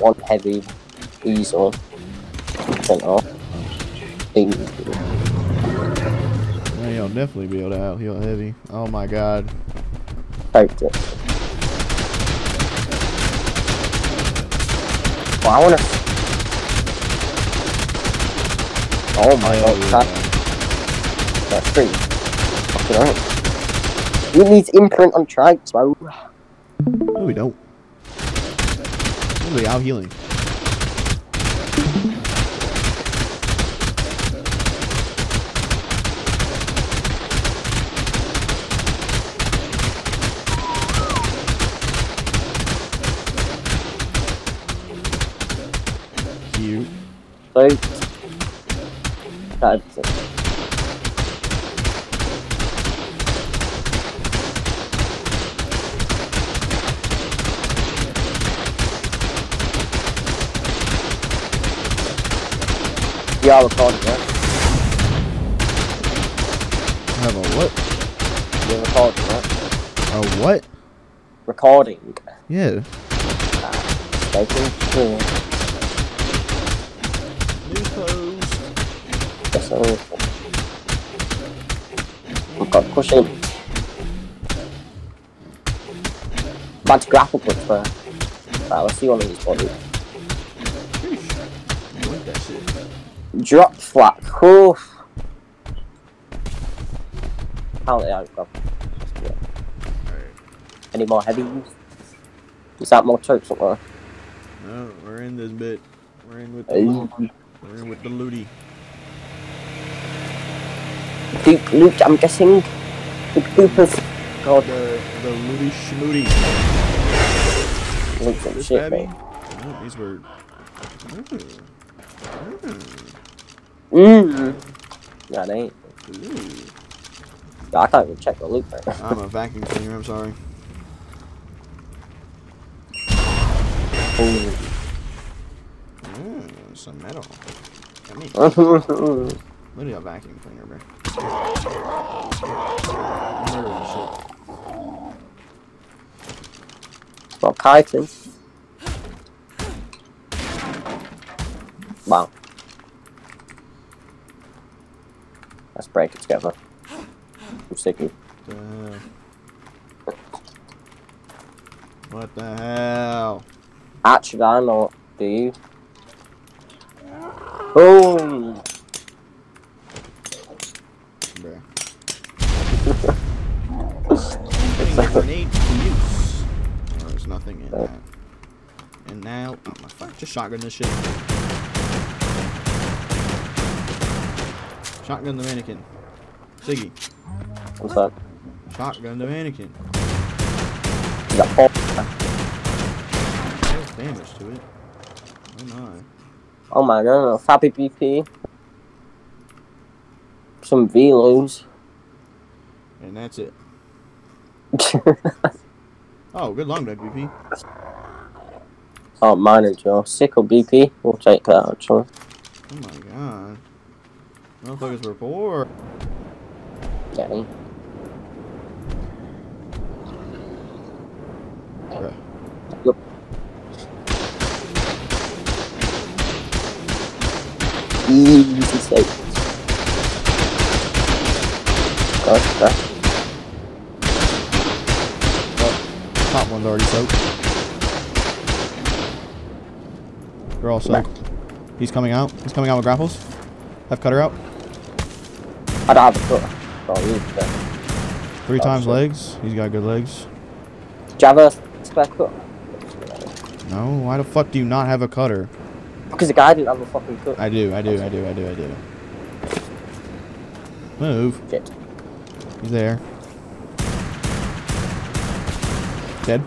one heavy easel. Print off. Easy. Yeah, you'll definitely be able to out heal heavy. Oh my god. Faked it. Well, I wanna. Oh my Hell god, yeah. that's pretty fucking right. We need imprint on trikes, bro. No, we don't specifically out healing. Cute. Like, 5%. Yeah, I recorded that. Have a what? You're recording that. A what? Recording. Yeah. Ah, uh, cool. New clothes. That's all. I've got pushing. Bad grapple punch there. Right, let's see one of these bodies. Drop flat Oof. Apparently I've got. Any more heavy use? Is that more troops up there? No, we're in this bit. We're in with the loot. We're in with the looty. Deep loot, I'm guessing. Big poopers. God, The the looty schmooty. loot some shit, heavy? Oh, these were. Hmm. Hmm. Mmm. Yeah, they ain't. Ooh. I can't even check the loot, mate. I'm a vacuum cleaner. I'm sorry. Ooh. Mm, some metal. I literally a vacuum cleaner, bro. Murder and shit. chitin. Wow. Let's break it together. I'm sticky. Hell? What the hell? Actually, I know do you. Boom! Bruh. Grenade use. There's nothing in that. And now, oh my fuck, just shotgun this shit. Shotgun the mannequin. Siggy, What's that? shotgun the mannequin. Is that pop? There's damage to it. Oh my. Oh my god, Fabi BP. Some velos. And that's it. Oh, good long, Doug BP. oh, mine and Joe. Sickle BP. We'll take that actually. Oh my god. Motherfuckers were poor. Okay. Bruh. Yep. Easy safe. Okay. Top one's already soaked. They're all soaked. He's coming out. He's coming out with grapples. I've cut cutter out. I'd have a cut. Oh, you okay. Three Oh, times shit. legs. He's got good legs. Do you have a spare cut? No, why the fuck do you not have a cutter? Because the guy didn't have a fucking cut. I do, I do, I do, I do, I do. Move. Shit. He's there. Dead.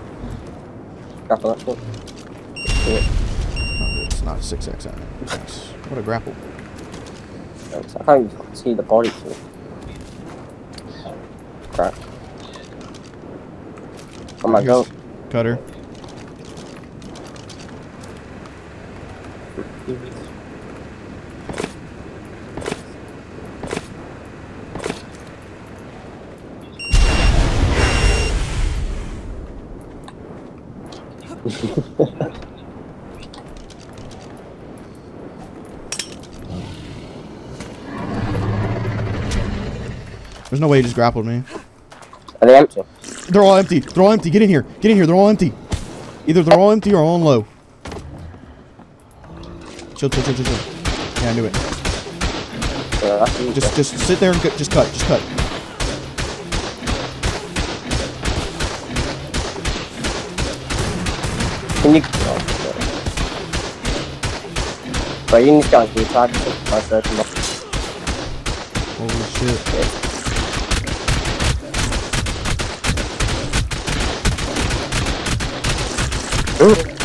Grapple that cut. Shit. Oh, it's not a 6x on it. Nice. What a grapple. I can't even see the body too. Crap. Oh my god. Cutter. No way he just grappled me. Are they empty? They're all empty. They're all empty. Get in here. Get in here. They're all empty. Either they're all empty or all on low. Chill, chill, chill, chill, chill. Yeah, I knew it. Yeah. Just, just sit there and cut, just cut, just cut. Can you? Shit. But you need to guys, can you try to fix my searching box? Holy shit.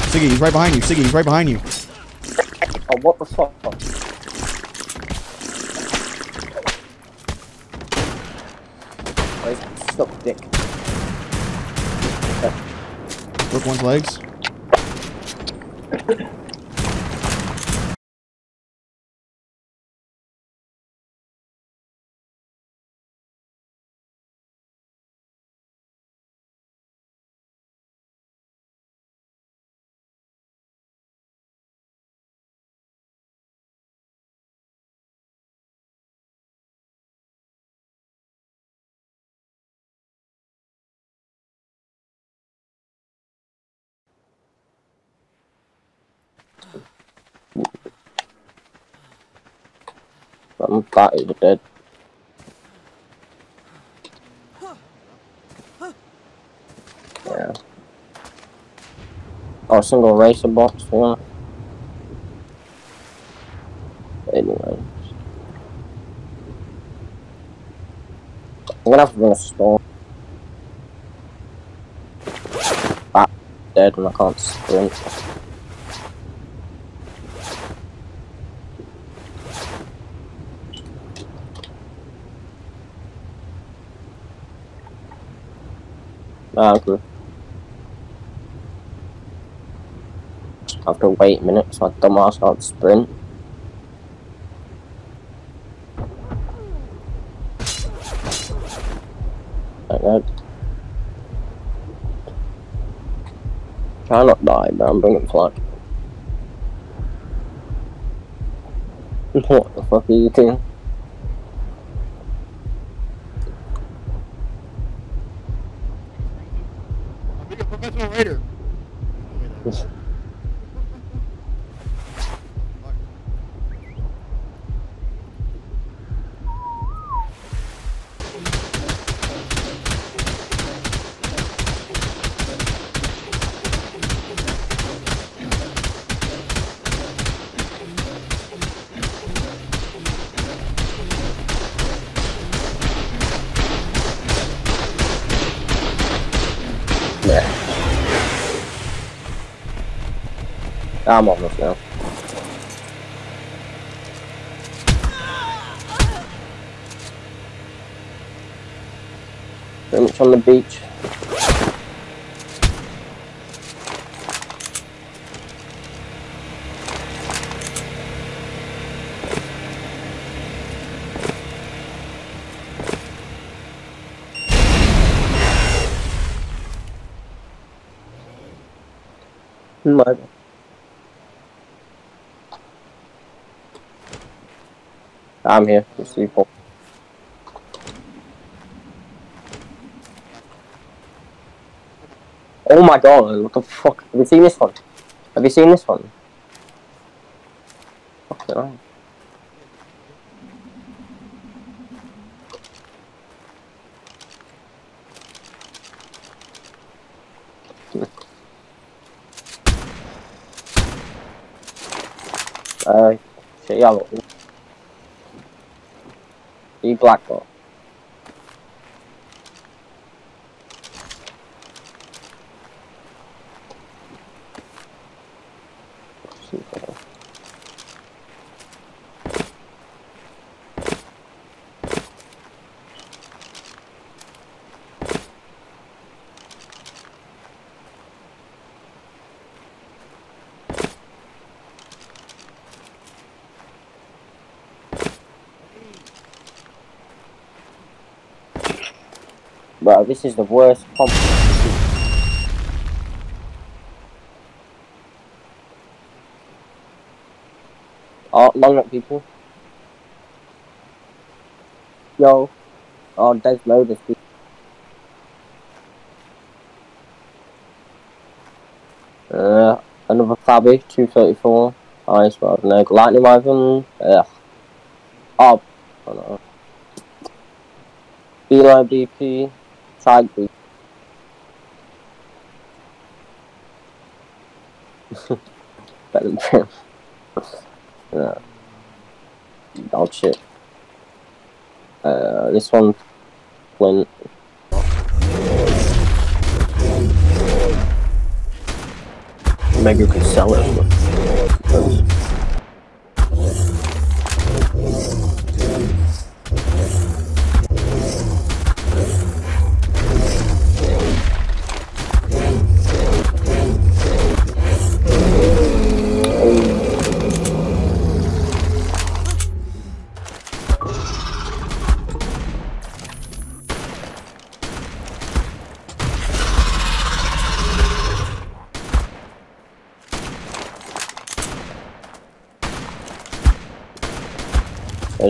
Siggy, he's right behind you. Siggy, he's right behind you. Oh, what the fuck? Oh, he's stuck dick. Broke one's legs. I'm is dead. Yeah. Oh, single racer box, yeah. Anyway. I'm gonna have to run a storm. Ah, dead and I can't sprint. Ah, okay. To wait a minute so my dumbass can't sprint. Like that. Try not die, but I'm bringing flag. what the fuck are you doing? I'm almost now. Pretty much on the beach. Hmm, My I'm here. Just people. Oh my god, what the fuck? Have you seen this one? Have you seen this one? Fuck no. Uh, shit, yellow. E Bro, this is the worst comp. Oh, long up people. Yo. Oh, Desmodus. Uh, another Fabby, 234. Ice Rod, no. Lightning Wyvern. Ugh. Oh, oh no. Beeline BP. Tag Better than yeah. Dog shit. Uh, this one. Maybe you could sell it. But...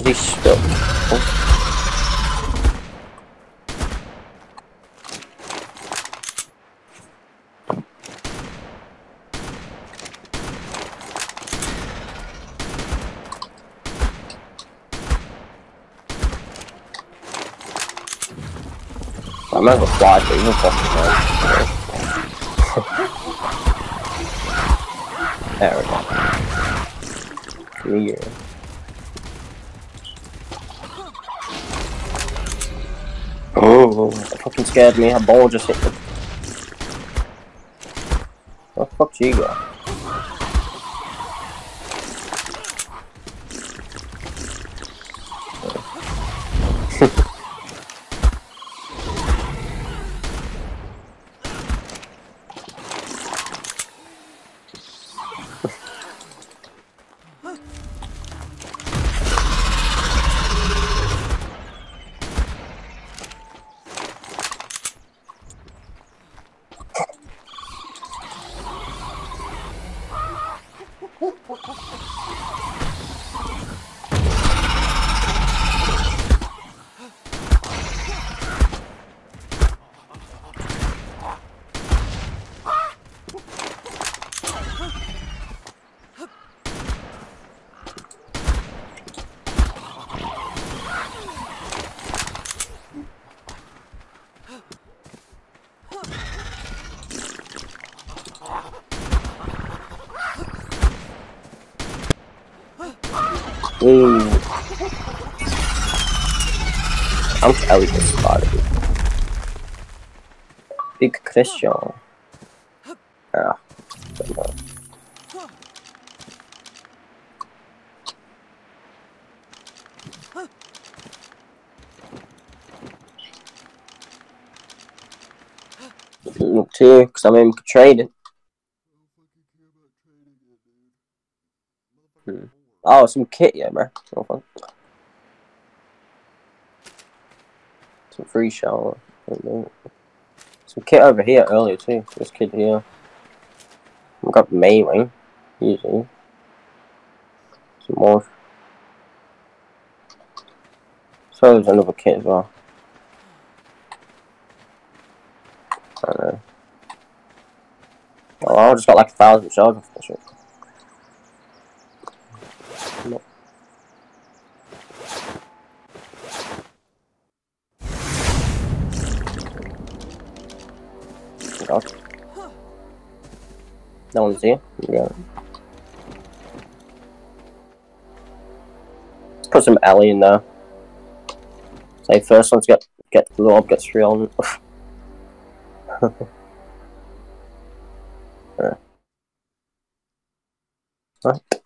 There's he still. Oh. I might as well fly for even fucking There we go. Yeah. Oh, that fucking scared me. A ball just hit me. Where the fuck you go? Ooh. I'm Ellie just spotted. Big Christian. Yeah. Too, because I'm in trading. Oh, some kit, yeah, bro. Oh, no fun. Some free shower. Some kit over here earlier too. This kid here. I've got Maewing, usually. Some more. So there's another kit as well. I don't know. Oh, I just got like a thousand shells off this shit. No one's here. Yeah. Let's put some alley in there. Say first one to get the orb gets three on. Right.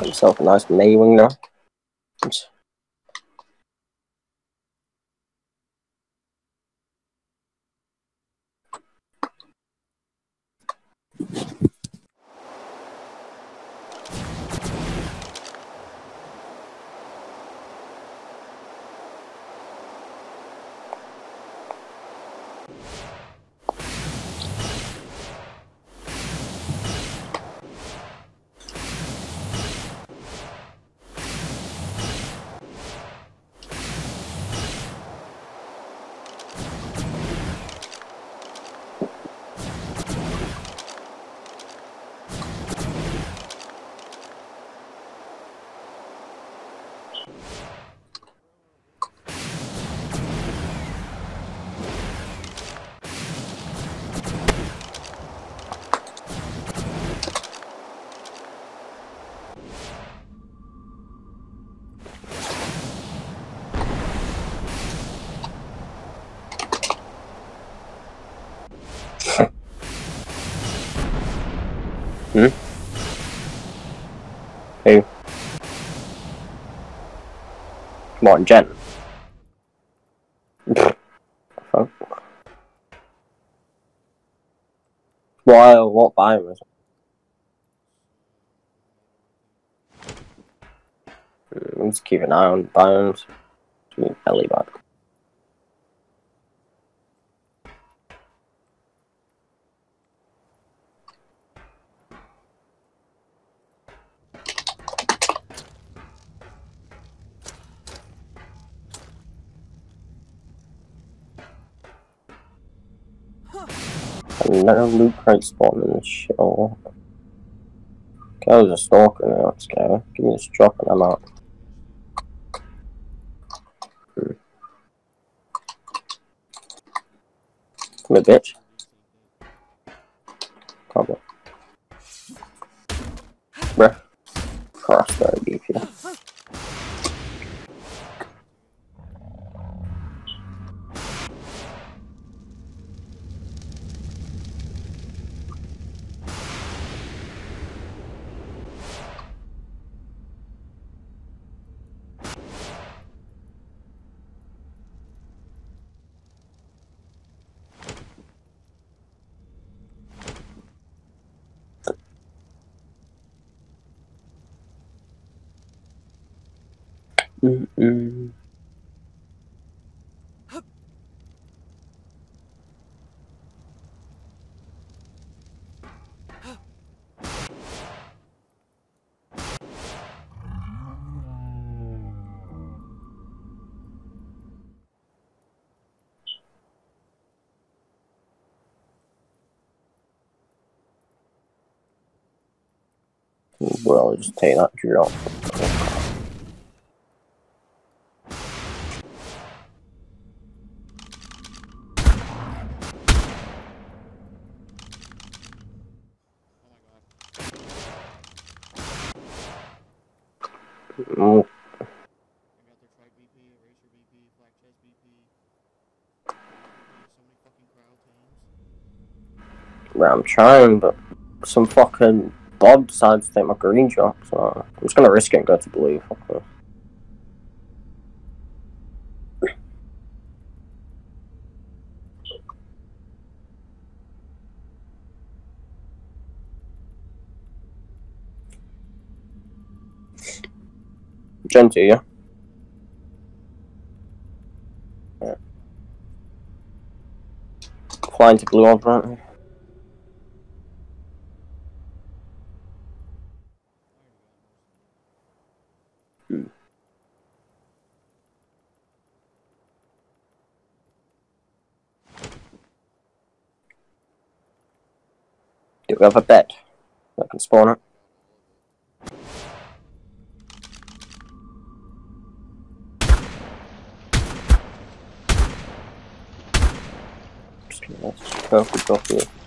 Got myself a nice Maewing now. Hmm? What, Jen? Fuck. Why, what biome is it? Hmm, Let's keep an eye on biomes. Belly button. Another loot crate spawn in the I was a stalker now, let's go. Give me this drop and I'm out. Hmm. Come here, bitch. Probably. Bruh. Crossbow beef here. Well, just take that drill. Mm, I got their Trike BP, Eraser BP, Black Chest BP. So many fucking crowd teams. well, I'm trying, but some fucking Bob decided to take my green job, so I'm just gonna risk it and go to blue. Fuck this. Gen 2, yeah? Yeah. Flying to blue apparently. Hmm. Do we have a bed? I can spawn it. Just gonna off here.